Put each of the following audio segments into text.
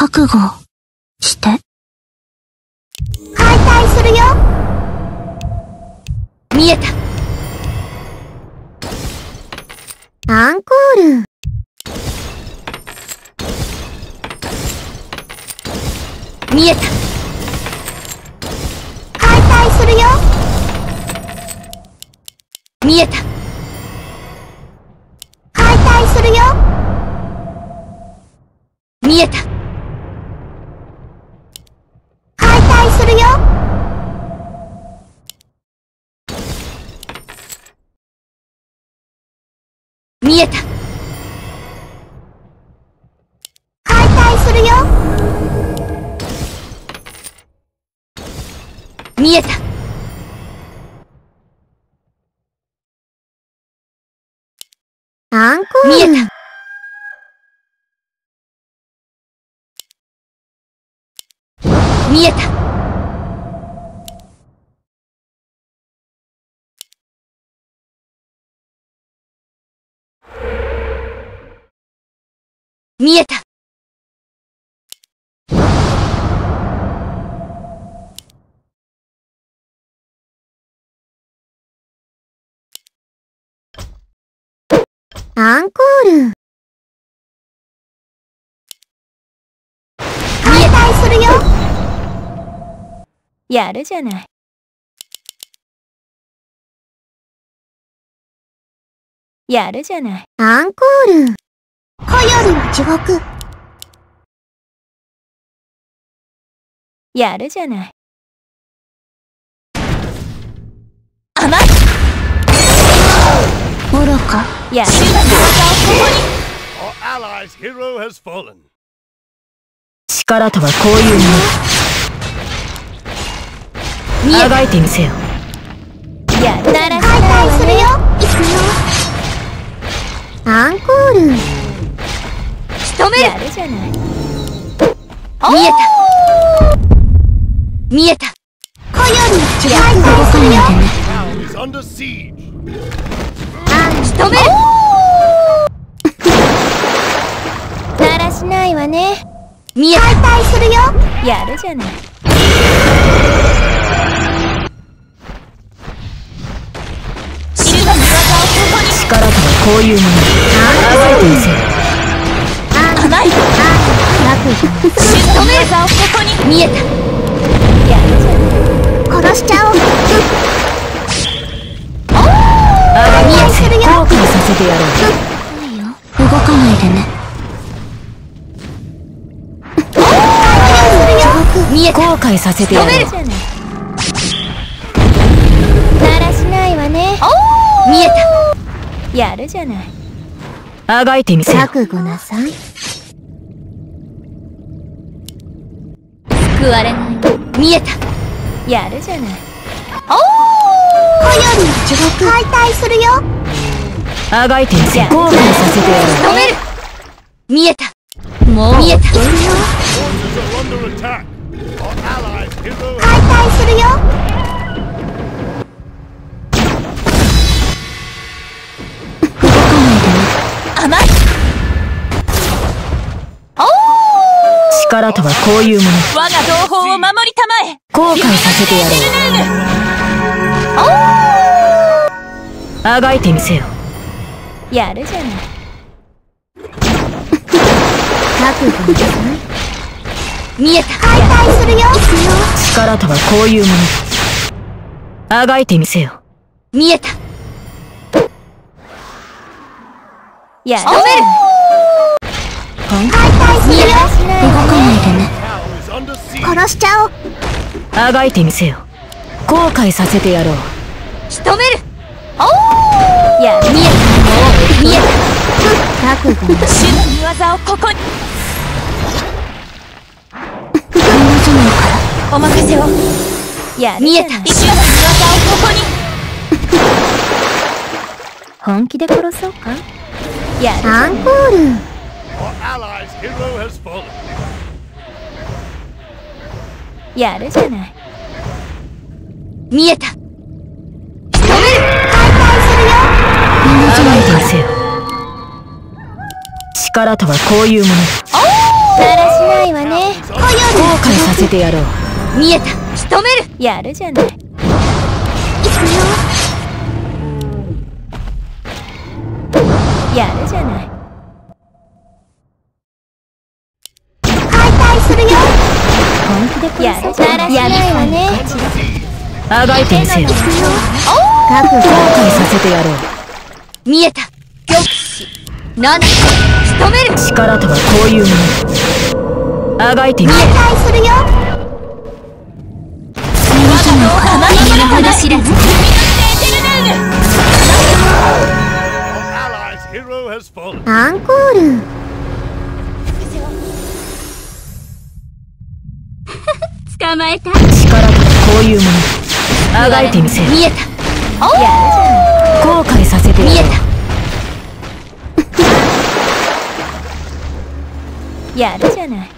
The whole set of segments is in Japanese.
覚悟して。解体するよ。見えた。アンコール。見えた。解体するよ。見えた見えた。見えた。見えた。ンコール。解体するよ。やるじゃない。やるじゃない。アンコール。恋よりは地獄。やるじゃない愚か。や。る Our allies' hero has fallen. 力とはこういうもの。あがいてみせよ。やるなら解体するよ行くよアンコール。仕留めやるじゃない。見えた。見えた。恋より。は地獄解体するよ仕留める。だらしないわね。解体するよ。たやるじゃない。力とはこういうもの。みせよ。甘い。仕留めるここに。見えた。やるじゃない。殺しちゃおう見えた後悔させてやるじゃないだらしないわね。見えた。やるじゃない。あがいてみせよ。覚悟なさい。救われない。見えた。やるじゃない。恋よりは地獄解体するよ。あがいてみせよ。後悔させてやろう。止める。見えた。もう。見えた体するよ。甘い。力とはこういうもの。我が同胞を守りたまえ。後悔させてやろう。あがいてみせよ。やるじゃない。覚悟なさい見えた。解体するよ。力とはこういうもの。あがいてみせよ。見えた。やる。止める解体するよ。動かないでね。殺しちゃおう。あがいてみせよ。後悔させてやろう。仕留める。や見えた。もう見えた。覚悟の見業をここにお任せを。や見えた。主の見業をここに。本気で殺そうか？やるじゃないアンコール.やるじゃない。見えた。力とはこういうもの。だらしないわね。せてやろう見えた。仕留める。やるじゃない。行くよ。やるじゃない。解体するよ。本気でこやるじゃないやない。わねあがいてみせよ後覚悟悔させてやろう。見えた。玉死七。仕留める。力とはこういうもの。あがいてみせよ解体するよアンコール。捕まえた。力こういうもの。あがいてみせよ見えた。や後悔させてえた。やるじゃない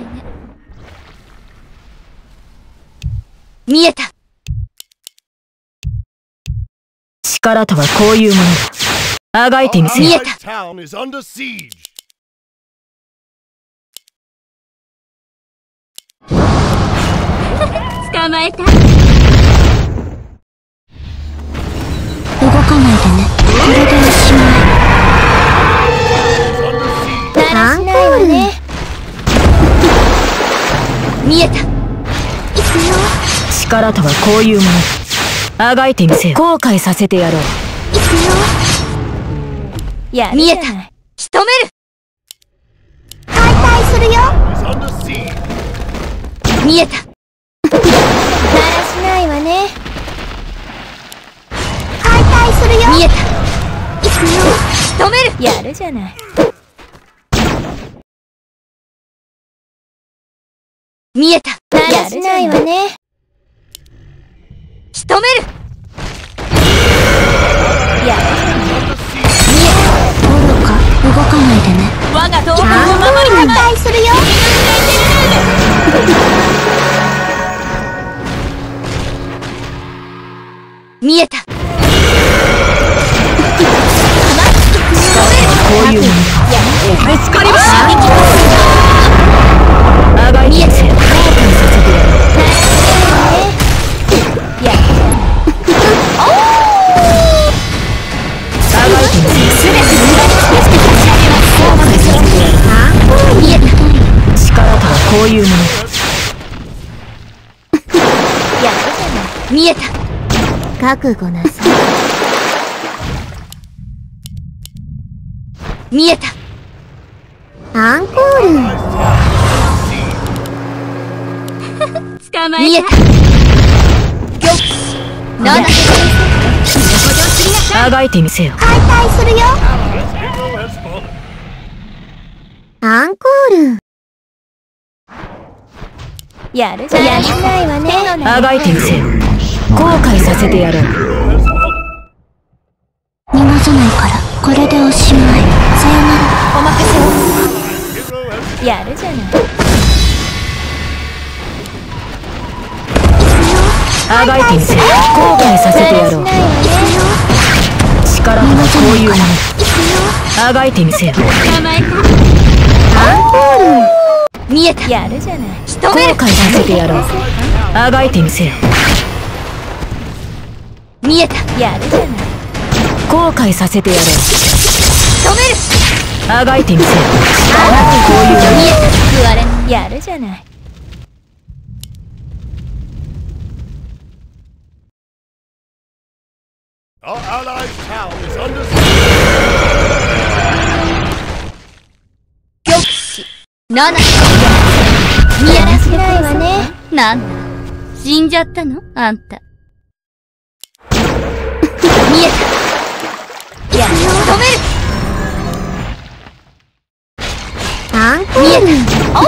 見えた。力とはこういうもの。だあがいてみせよ。Allies' town is under siege. 捕まえた。動かないでね。これでおしまいね見えた力とはこういうもの。だあがいてみせよ。後悔させてやろう。やるじゃない仕留める。解体するよ.見えた。だらしないわね。解体するよ。見えた。仕留める。やるじゃない。見えた。だらしないわね仕留める。や。愚か動かないでね。我が同伴を守り解たまえ体するよ見えた。こういうものぶつかりました。あがいこういうものやるじゃない見えた。覚悟なさい見えたアンコール。捕まえた見えたあがいてみせよ。解体するよ.アンコールやる？じゃないやらしないわね。あがい。てみせよ後悔させてやろう.逃がさないから。これでおしまい。さよなら。お任せを。やるじゃない。あがいてみせよ後悔させてやろう。力とはこういうもの。あがいてみせよ捕まえた見えた。やるじゃない。仕後悔させてやろう。あがいてみせよ見えた。やるじゃない。後悔させてやろ仕留める。うあがいてみせよ力とはこういうも見えた救われやるじゃない。Our allies' town is under 七。見やらしないわねなんだ死んじゃったのあんた見えたや仕留めるアンコール見えたおお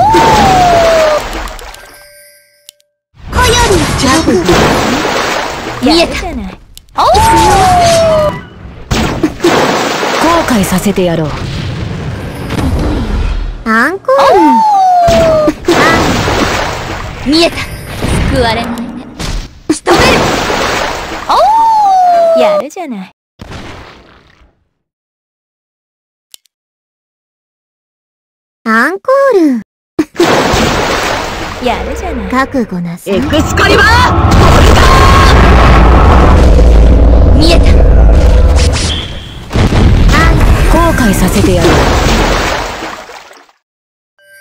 こよりジャブ見えたじゃない後悔させてやろうアンコール。見えた救われないね仕留めるおやるじゃないアンコール。やるじゃない覚悟なさいエクスカリバー見えた後悔させてやろ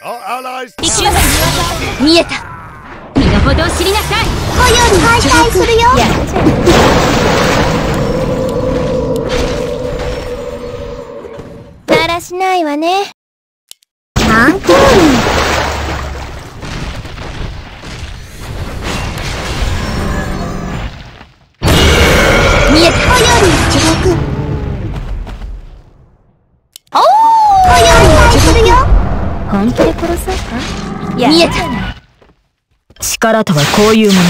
う Our allies 一瞬見えた。身の程を知りなさい。こより解体するよ。らしないわね見えた力とはこういうもの。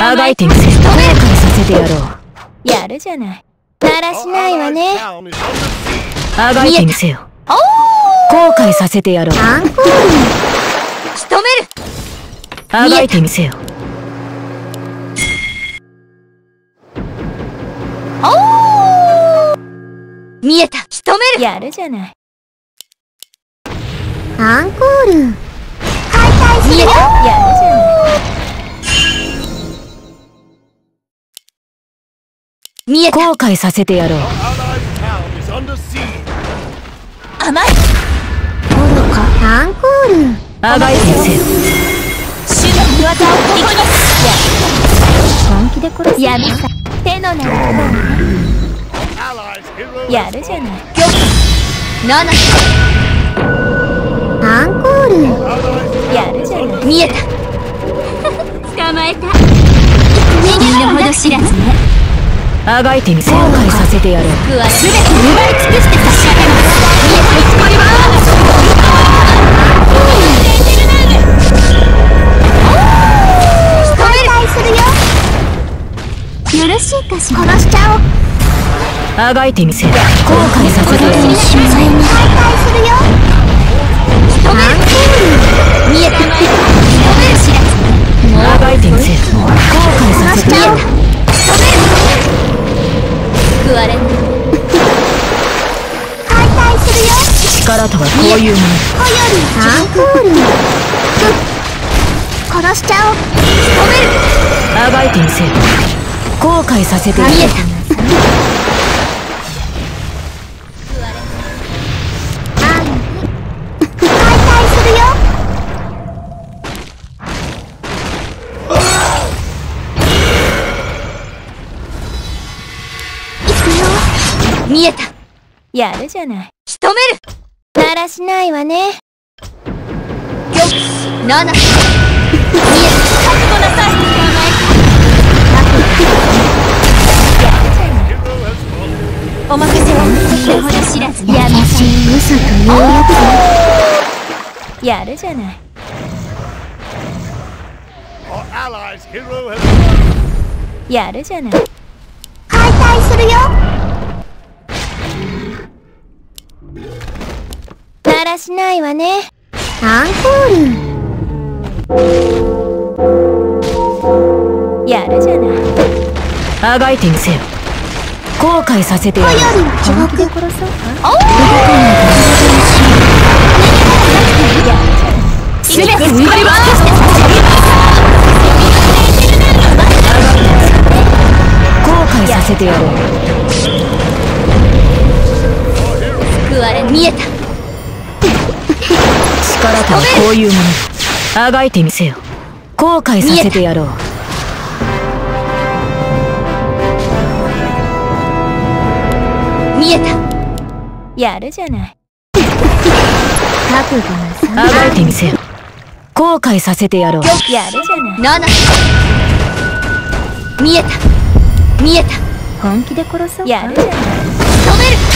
あがいてみせよ後悔させてやろう。やるじゃない。だらしないわね.あがいてみせよ後悔させてやろう。アンコール仕留めるあがいてみせよ見えた。仕留めるやるじゃない。アンコールやるじゃん見え後悔させてやろう甘い愚かアンコールよ手段技をきます本気で殺すさ手の中やるじゃない7見えた。捕まえた。身の程知らずね。あがいてみせよ後悔させてやろう。食われ全て奪い尽くして差し上げます見えた光り解体するよよろしいかしら殺しちゃおう。あがいてみせよ後悔させてやろう。解体するよ見えた仕留める知らずあがいてみせよ後悔させてやろう食われない解体するよ力とはこういうもの。こよりアンコール殺しちゃおうあがいてみせよ後悔させてやろう見えたやるじゃない。仕留める。だらしないわね。玉七見えた覚悟なさいやるじゃない hero has fallen. お任せを。身の程知らずやめ私嘘というややるじゃない Our allies' hero has fallen. やるじゃないつ解体するよだらしないわね。アンコール。やるじゃない。あがいてみせよ。後悔させてやろうこより地獄殺そうか？すべて奪い尽くして差し上げ後悔させてやろうれ見えた。力とはこういうものあがいてみせよ。後悔させてやろう。見えた。やるじゃない。覚悟なさいあがいてみせよ。後悔させてやろう。やるじゃない。七見えた。見えた。本気で殺そうやる。じゃない止める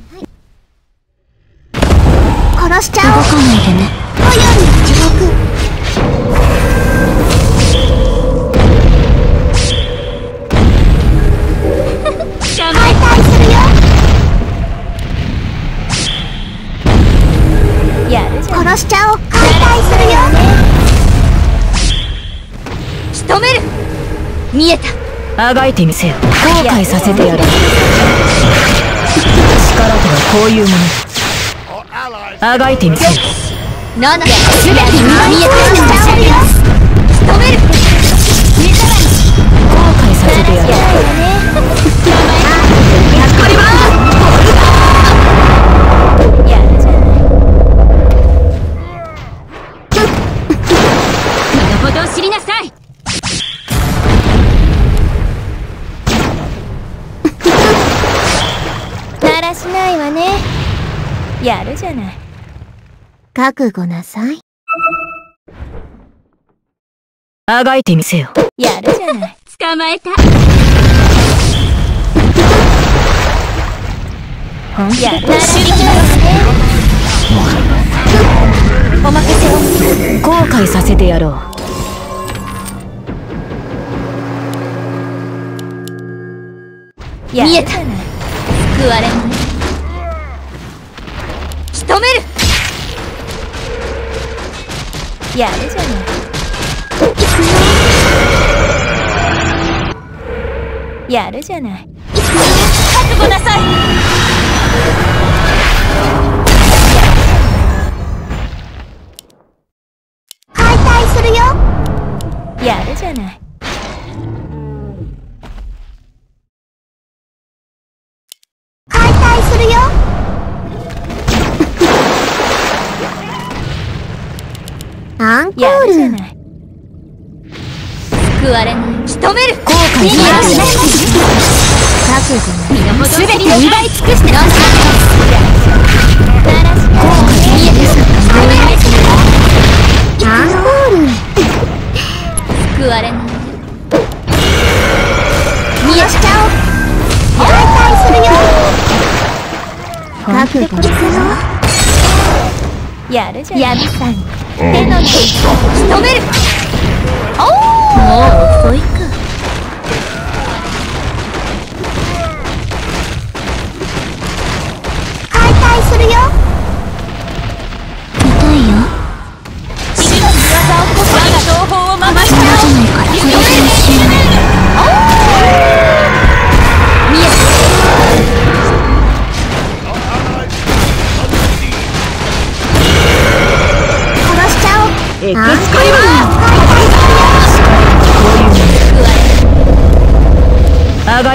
殺しち動ゃおうかないでねおより地獄殺しちゃおう。解体するよ仕留める。見えた。あがいてみせよ後悔させてやろう力とはこういうものあがいてみせよ7すべて見えたしゃうよ仕留める後悔させてやろうやる。じゃない身の程を知りなさいだらしないわね。やるじゃない。覚悟なさい。あがいてみせよ。やるじゃない。捕まえた。やるならできますね。お任せを後悔させてやろう。見えた救われな。い仕留めるやるじゃない。やるじゃない覚悟なさい解体するよやるじゃないやる。じゃない救われない仕留める。後悔しないで覚悟身の程すべて奪い尽くしてなさだらしない見えてアンコール救われない見えしちゃおう解体する。よ覚悟する。やる。じゃん手の内仕留める。おおもう遅い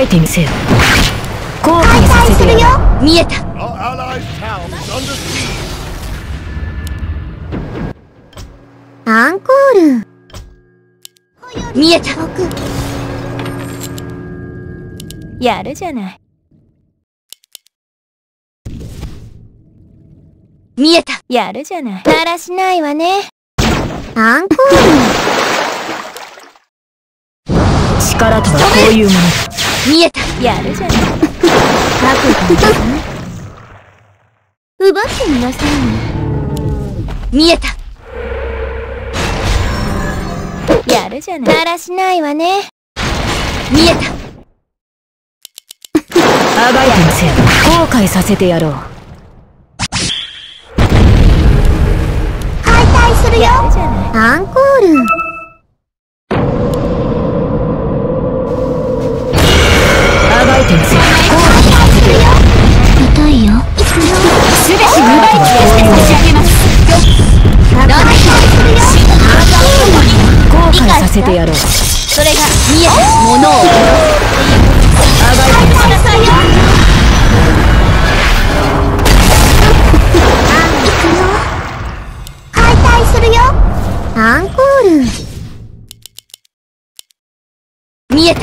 いてみせよ。後悔解させて体するよ。やろう見えた.アンコール。見えた。僕。やるじゃない。見えた。やるじゃない。だらしないわね。アンコ力とはこういうもの見えた。やるじゃない。奪ってみなさい。見えた。やるじゃない。だらしないわね。見えた。あがいてみせよ。後悔させてやろう。解体するよ。やるじゃない。アンコールあがいてみせよ。後悔させてやろう痛いよ。すべて奪い返して差し上げます解体するよ。後悔させてやろうそれが見えたものをあがいてみせよ。なさいよ。アンコール見えた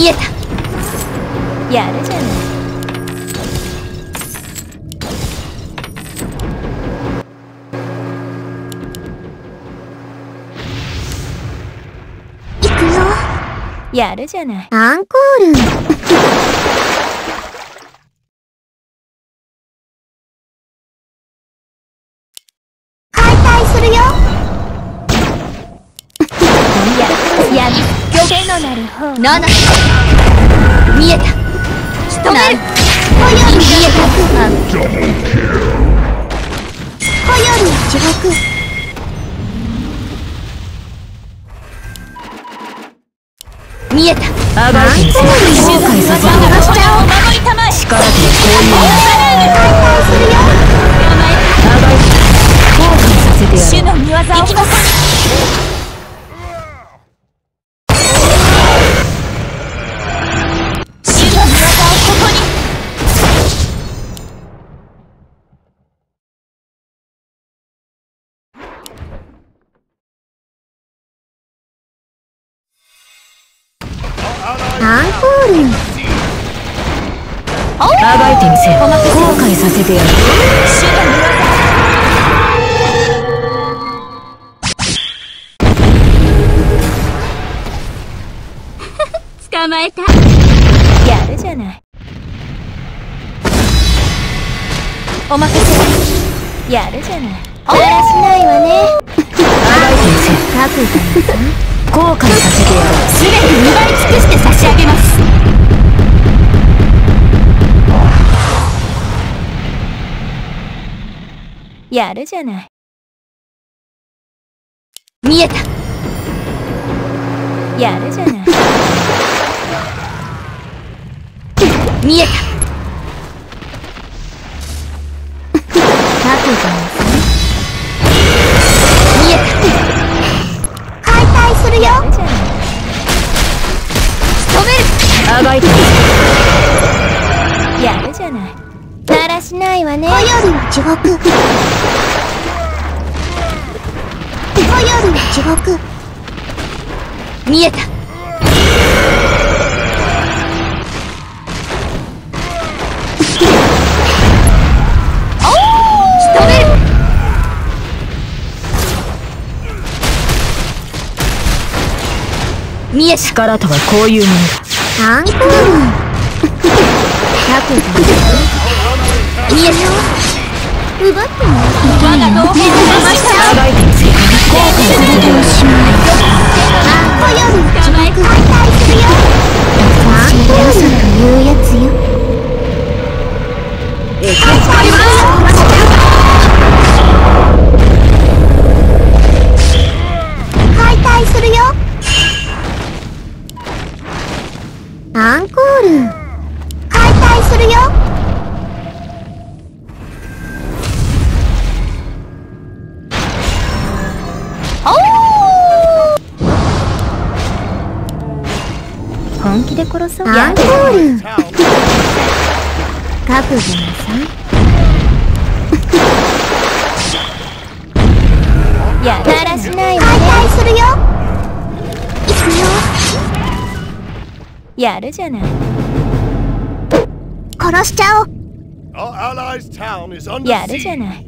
見えた。やるじゃない。行くよやるじゃない。アンコール。解体するよ。やや予定のなる方アンコールあがいてみせよ後悔させてやろう主の見業捕まえたやるじゃない。お任せやるじゃない。だらしないわね。あがいてみせよ覚悟後悔させてやろう。すべて奪い尽くして差し上げます。やるじゃない。見えた。やるじゃない。見えた。覚悟るあがいやるじゃない。だらしないわね。こよりは地獄。こよりは地獄。見えた。見えた。力とはこういうものだアンコール覚悟見えた奪っても我が同胞を騙しちゃうあがいてみせよ後悔させてやろうあんこより地獄解体するよアンコールというやつよ解体するよ。アンコール。解体するよ。本気で殺そうアンコール。覚悟なさい。やだらしないわね。解体するよ。行くよやるじゃない。殺しちゃおやるじゃ.ない。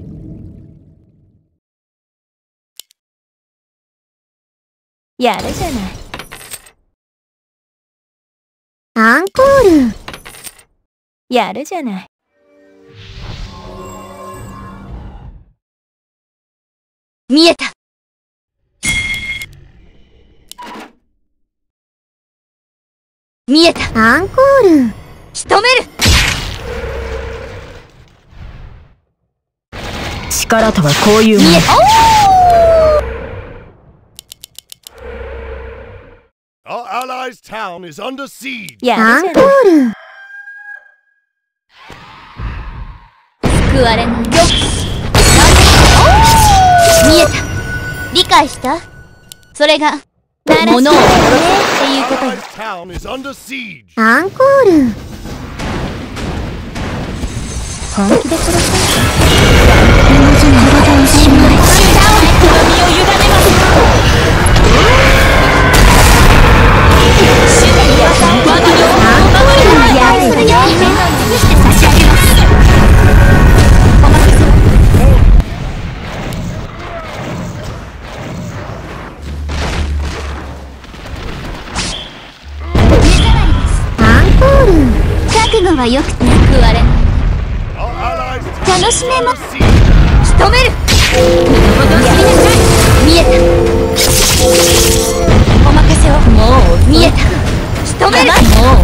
やるじゃない。アンコール。やるじゃない。見えた見えた。アンコール。仕留める。力とはこういうもの。見えだた Our allies' town is under siege. やるじゃないル。救われないよ見えた。理解した？それが物を殺せっていうことアンコール。本気で殺せのはよくわれ Our allies' 楽しめま siege. 仕留める見えた。お任せを。もう見えた。仕留める。も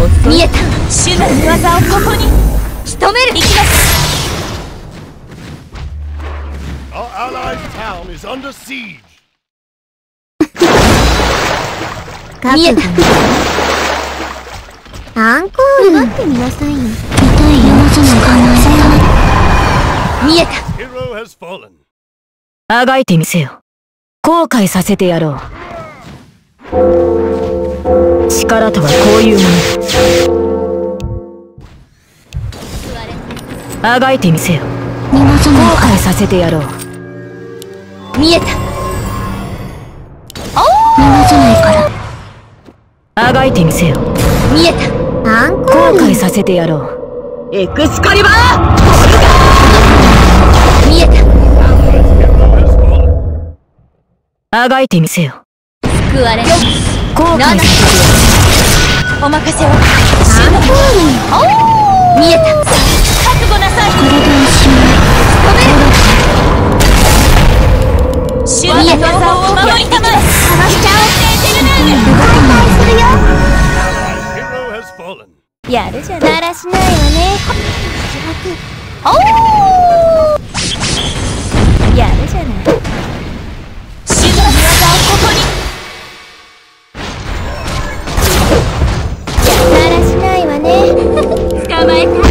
う見えた主の御業をここに。仕留める。行きます。Our allies' town is under siege. 見えたアンコール待ってみなさいよ痛い山じゃなかない見えた Hero has fallen. あがいてみせよ。後悔させてやろう。力とはこういうもの。あがいてみせよ。後悔させてやろう。見えた逃さないからあがいてみせよ。見えた後悔させてやろう。エクスカリバー！見えた.あがいてみせよ。救われ後悔お任せを。主の見えた。覚悟なさい。これでおしまい主の御業を守りたまえ。殺しちゃおう。するよ.やるじゃだらしない。わねやるじゃない。主の御業をここにだらしない。わね捕まえた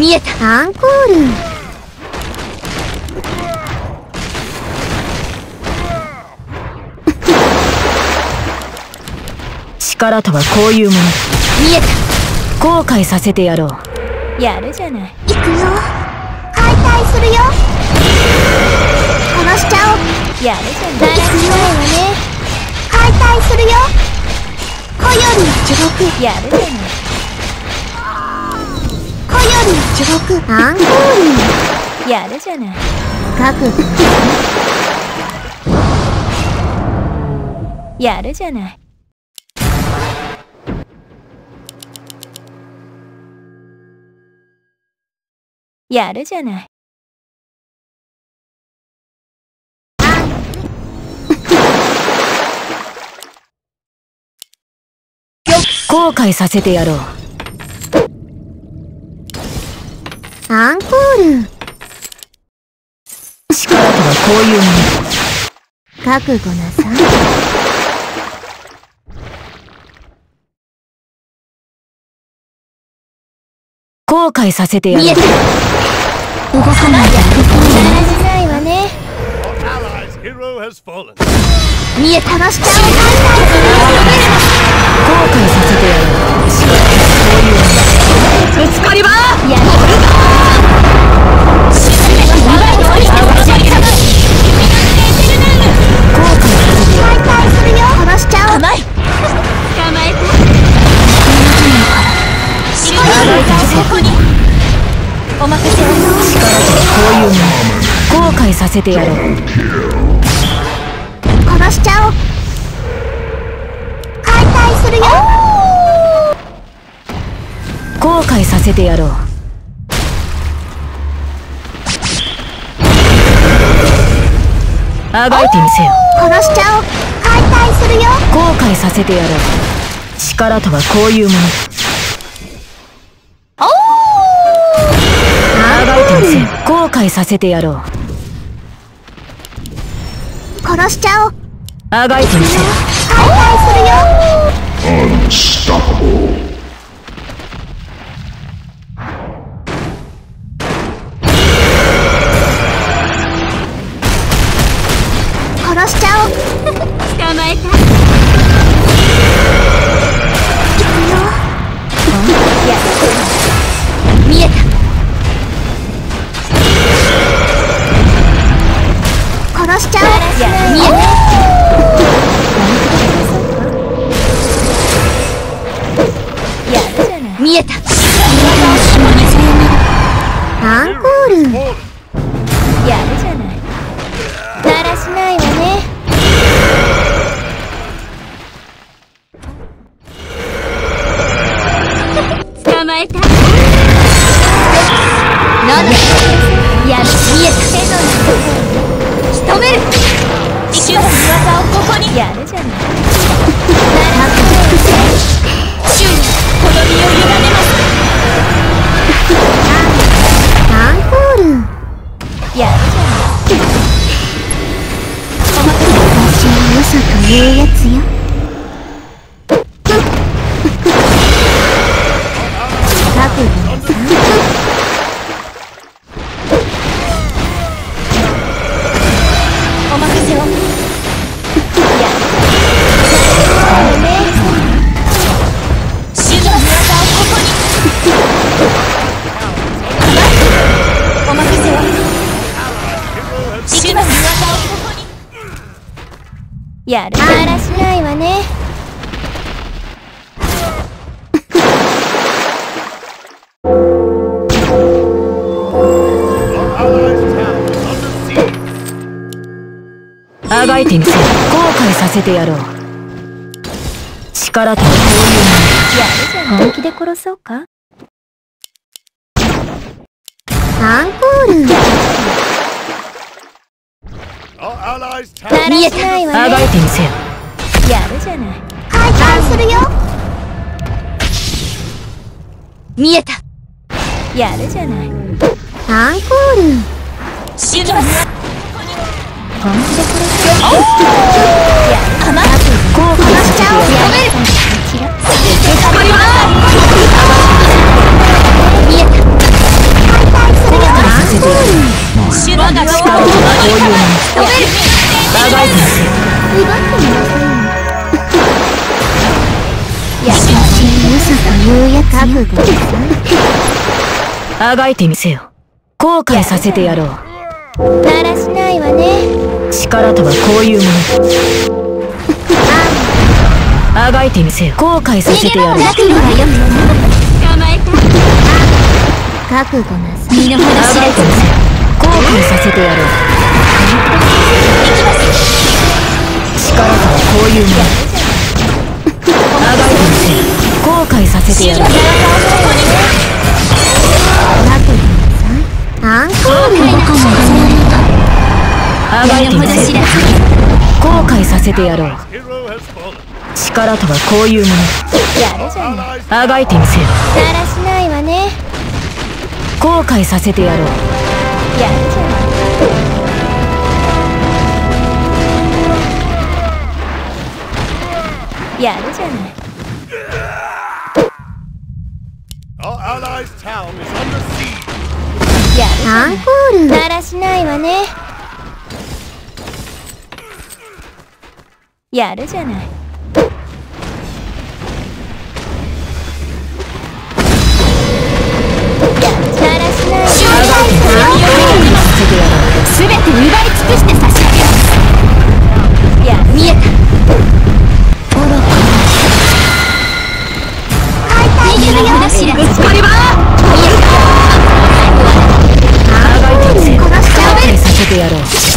見えたアンコール。力とはこういうもの。見え後悔させてやろう。たやるじゃない。行くよ。解体するよ。殺しちゃおうやるじゃない。だらしないわね。解体するよ。こより地獄やるじゃないこより地獄アンコールやるじゃない。覚悟やるじゃない。やるじゃない。後悔させてやろう。アンコール力とはこういうもの。覚悟なさい後悔させてやろう見えた。動かないからだらしないわね.見えた殺しちゃ後悔させてやろう。力とはこういうもの。ぶつかりやる甘いいさせてやろう殺しちゃおう解体するよ。後悔させてやろう。暴いてみせよ。殺しちゃおう解体するよ。後悔させてやろう力とはこういうもの。あがいてみせよ後悔させてやろう。殺しちゃおう。あがいてみせよ解体するよ。Unstoppable. のせてやろう。力とはこういうもの本気で殺そうか？アンコール。らしないわあがねいてみせよやるじゃない。解体するよ。見えた。やるじゃない。アンコール。シュの本気で殺そうやるま後悔させてやろうやめる見えたさせてやろうシュのが力とはこういうもの止めるあがいてみせよ。奪ってみなさいよやる私の嘘というやつよ覚悟なさいあがいてみせよ後悔させてやろう。だらしないわね。力とはこういうもの。あがいてみせよ。後悔させてやろう覚悟はよ捕まえた覚悟なさい身の程あ知らず後悔させてやろう力とはこういうもの。あがいてみせよ。後悔させてやろうアンコールあがい。てみ身の程せよ知らず後悔させてやろう.力とはこういうもやるじゃないあがいてみせよだらしないわね。後悔させてやろう。やるじゃない.やるじゃない。アンコール？だらしないわねやるじゃない。やるだらしないわあがいてみせよ。後悔させてやろうすべて奪い尽くして差し上げます。いや見えた。愚か解体する。よ知らずこれはあがいてみせ。よ後悔させ。てやろう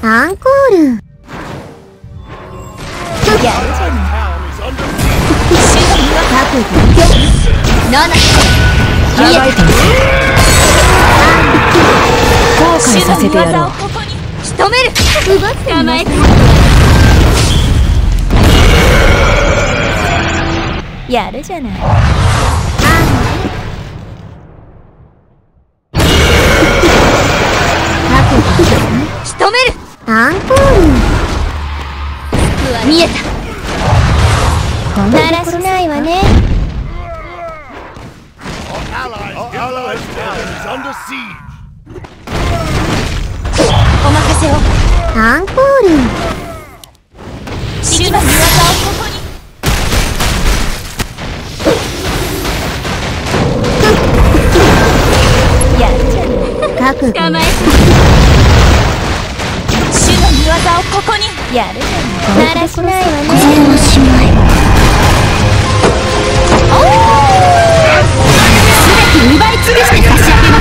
アンコール。やるじゃない Town is under 覚悟ナナあがいて。みせよ後悔させて。やろう仕留める奪って。みなさやるじゃない。仕留める。アンコール見えた。こんないわね.お任せを。アンコールない覚悟捕まえシルバの技をここにやるじゃならしないわこれねでおしまい全て奪い尽くして差し